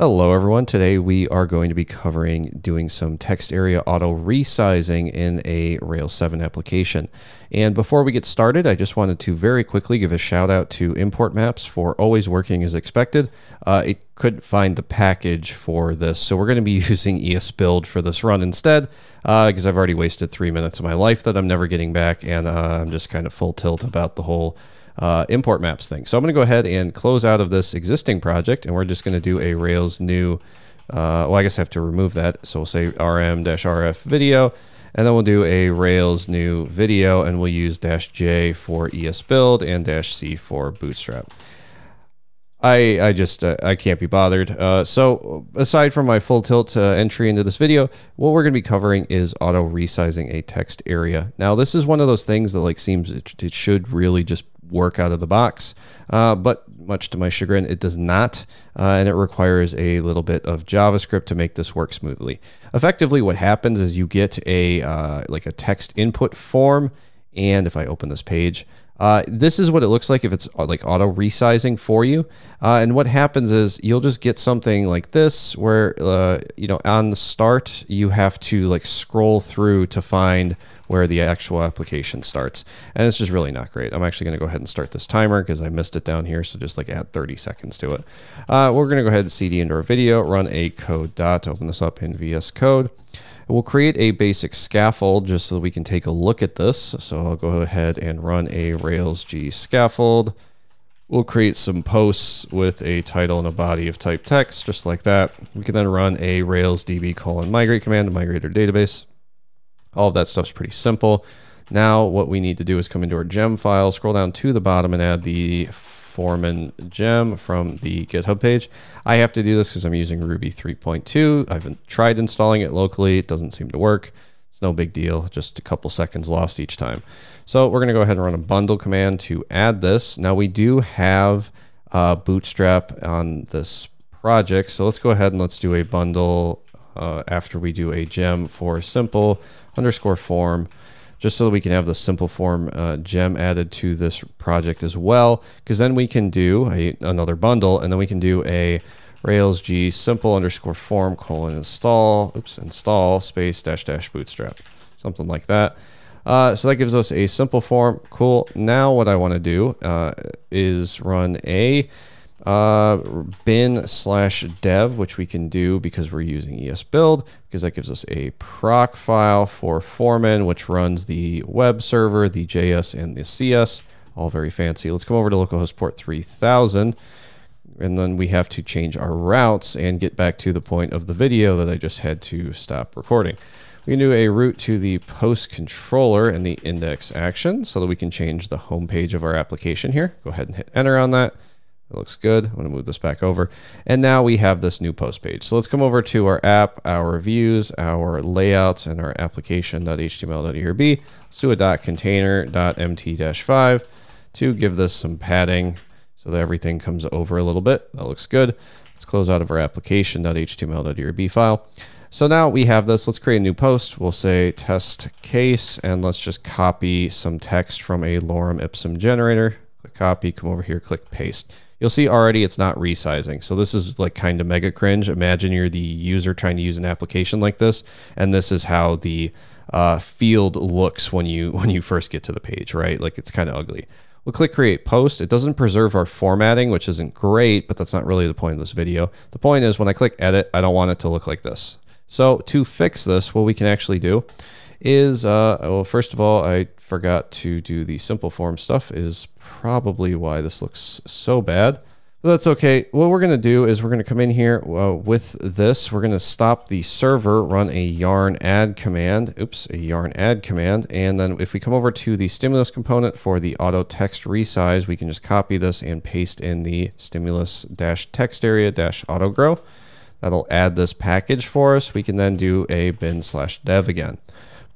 Hello everyone. Today we are going to be covering doing some text area auto resizing in a Rails 7 application. And before we get started, I just wanted to very quickly give a shout out to Import Maps for always working as expected. Uh, it couldn't find the package for this, so we're going to be using esbuild for this run instead, because uh, I've already wasted three minutes of my life that I'm never getting back, and uh, I'm just kind of full tilt about the whole uh, import maps thing. So I'm going to go ahead and close out of this existing project, and we're just going to do a Rails new, uh, well, I guess I have to remove that. So we'll say rm-rf video, and then we'll do a Rails new video, and we'll use dash J for esbuild and dash C for bootstrap. I, I just uh, I can't be bothered. Uh, so aside from my full tilt uh, entry into this video, what we're going to be covering is auto resizing a text area. Now this is one of those things that like seems it, it should really just work out of the box. Uh, but much to my chagrin, it does not, uh, and it requires a little bit of JavaScript to make this work smoothly. Effectively, what happens is you get a uh, like a text input form, and if I open this page, uh, this is what it looks like if it's uh, like auto resizing for you. Uh, and what happens is you'll just get something like this where, uh, you know, on the start, you have to like scroll through to find where the actual application starts. And it's just really not great. I'm actually going to go ahead and start this timer because I missed it down here. So just like add 30 seconds to it. Uh, we're going to go ahead and CD into our video, run a code dot, open this up in VS Code. We'll create a basic scaffold just so that we can take a look at this. So I'll go ahead and run a Rails G scaffold. We'll create some posts with a title and a body of type text, just like that. We can then run a Rails DB colon migrate command to migrate our database. All of that stuff's pretty simple. Now what we need to do is come into our gem file, scroll down to the bottom and add the Foreman gem from the GitHub page. I have to do this because I'm using Ruby 3.2. I've tried installing it locally. It doesn't seem to work. It's no big deal, just a couple seconds lost each time. So we're going to go ahead and run a bundle command to add this. Now we do have uh, Bootstrap on this project. So let's go ahead and let's do a bundle uh, after we do a gem for simple underscore form just so that we can have the simple form uh, gem added to this project as well. Because then we can do a, another bundle and then we can do a Rails G simple underscore form colon install, oops, install space dash dash bootstrap, something like that. Uh, so that gives us a simple form. Cool. Now what I want to do uh, is run a uh, bin slash dev, which we can do because we're using esbuild, because that gives us a Procfile for Foreman, which runs the web server, the JS, and the CS. All very fancy. Let's come over to localhost port 3000. And then we have to change our routes and get back to the point of the video that I just had to stop recording. We can do a route to the post controller and the index action so that we can change the home page of our application here. Go ahead and hit enter on that. It looks good. I'm going to move this back over. And now we have this new post page. So let's come over to our app, our views, our layouts, and our application.html.erb. Let's do a dot container.mt-5 to give this some padding so that everything comes over a little bit. That looks good. Let's close out of our application.html.erb file. So now we have this. Let's create a new post. We'll say test case, and let's just copy some text from a lorem ipsum generator. Click copy, come over here, click paste you'll see already it's not resizing. So this is like kind of mega cringe. Imagine you're the user trying to use an application like this, and this is how the uh, field looks when you when you first get to the page, right? Like it's kind of ugly. We'll click create post. It doesn't preserve our formatting, which isn't great, but that's not really the point of this video. The point is when I click edit, I don't want it to look like this. So to fix this, what we can actually do is, uh, well, first of all, I forgot to do the simple form stuff is probably why this looks so bad. But that's okay. What we're going to do is we're going to come in here uh, with this. We're going to stop the server, run a yarn add command. Oops, a yarn add command. And then if we come over to the stimulus component for the auto text resize, we can just copy this and paste in the stimulus dash text area dash auto grow. That'll add this package for us. We can then do a bin slash dev again.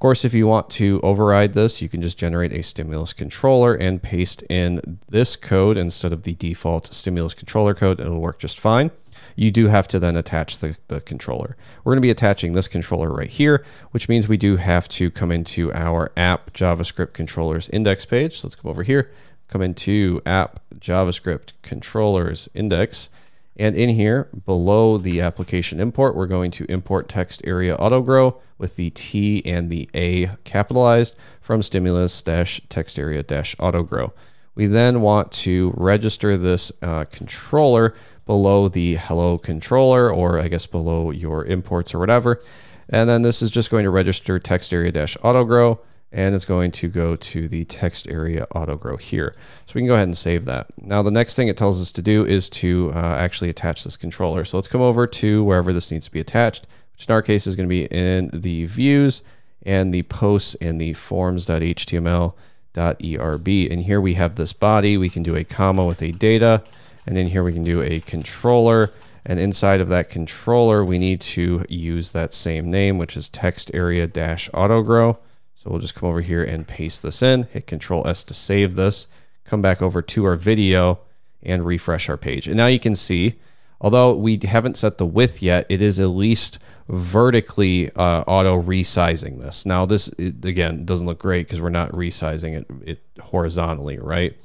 Course, if you want to override this, you can just generate a stimulus controller and paste in this code instead of the default stimulus controller code. It'll work just fine. You do have to then attach the, the controller. We're going to be attaching this controller right here, which means we do have to come into our app JavaScript controllers index page. So let's come over here, come into app JavaScript controllers index. And in here, below the application import, we're going to import text area autogrow with the T and the A capitalized from stimulus dash text area dash autogrow. We then want to register this uh, controller below the hello controller, or I guess below your imports or whatever. And then this is just going to register text area dash autogrow and it's going to go to the text area auto grow here. So we can go ahead and save that. Now the next thing it tells us to do is to uh, actually attach this controller. So let's come over to wherever this needs to be attached, which in our case is going to be in the views and the posts and the forms.html.erb. And here we have this body. We can do a comma with a data. And in here we can do a controller. And inside of that controller, we need to use that same name, which is text area dash auto grow. So we'll just come over here and paste this in, hit Control S to save this, come back over to our video and refresh our page. And now you can see, although we haven't set the width yet, it is at least vertically uh, auto resizing this. Now this, again, doesn't look great because we're not resizing it, it horizontally, right?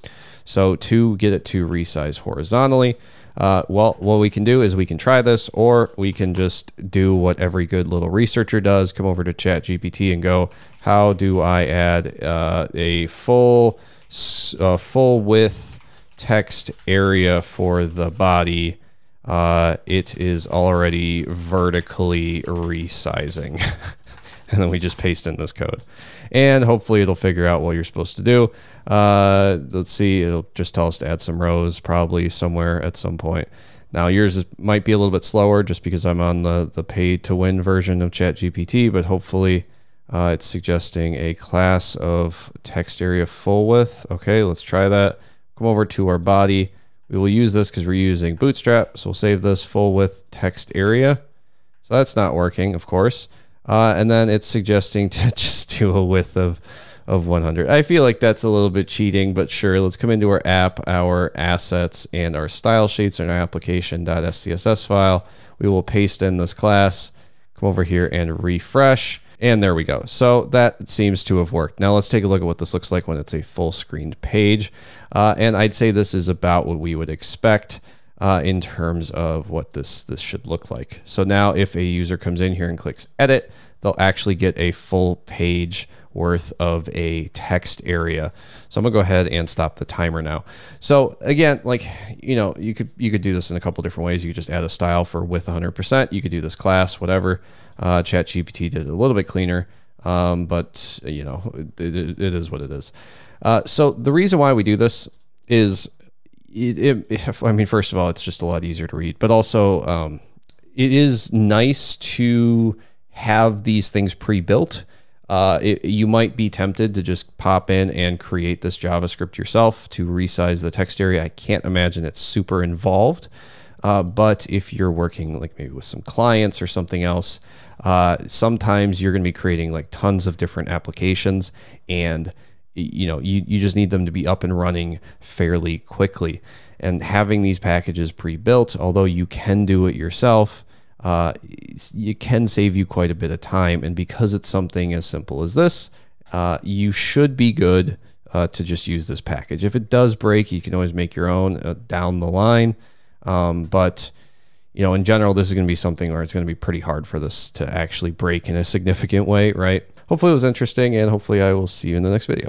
So to get it to resize horizontally, uh, well, what we can do is we can try this, or we can just do what every good little researcher does: come over to ChatGPT and go, "How do I add uh, a full, uh, full width text area for the body?" Uh, it is already vertically resizing. and then we just paste in this code. And hopefully it'll figure out what you're supposed to do. Uh, let's see, it'll just tell us to add some rows probably somewhere at some point. Now yours is, might be a little bit slower just because I'm on the, the pay to win version of ChatGPT, but hopefully uh, it's suggesting a class of text area full width. Okay, let's try that. Come over to our body. We will use this because we're using Bootstrap. So we'll save this full width text area. So that's not working, of course. Uh, and then it's suggesting to just do a width of, of 100. I feel like that's a little bit cheating, but sure, let's come into our app, our assets, and our style sheets and our application.scss file. We will paste in this class, come over here and refresh. And there we go. So that seems to have worked. Now let's take a look at what this looks like when it's a full screened page. Uh, and I'd say this is about what we would expect uh, in terms of what this, this should look like. So now if a user comes in here and clicks edit, they'll actually get a full page worth of a text area. So I'm gonna go ahead and stop the timer now. So again, like, you know, you could, you could do this in a couple different ways. You could just add a style for with 100%. You could do this class, whatever. Uh, ChatGPT did it a little bit cleaner, um, but you know, it, it, it is what it is. Uh, so the reason why we do this is it, it, I mean, first of all, it's just a lot easier to read, but also um, it is nice to have these things pre-built. Uh, you might be tempted to just pop in and create this JavaScript yourself to resize the text area. I can't imagine it's super involved. Uh, but if you're working like maybe with some clients or something else, uh, sometimes you're going to be creating like tons of different applications and you know you, you just need them to be up and running fairly quickly. And having these packages pre-built although you can do it yourself uh, you can save you quite a bit of time. And because it's something as simple as this uh, you should be good uh, to just use this package. If it does break you can always make your own uh, down the line. Um, but you know in general this is going to be something where it's going to be pretty hard for this to actually break in a significant way right? Hopefully it was interesting and hopefully i will see you in the next video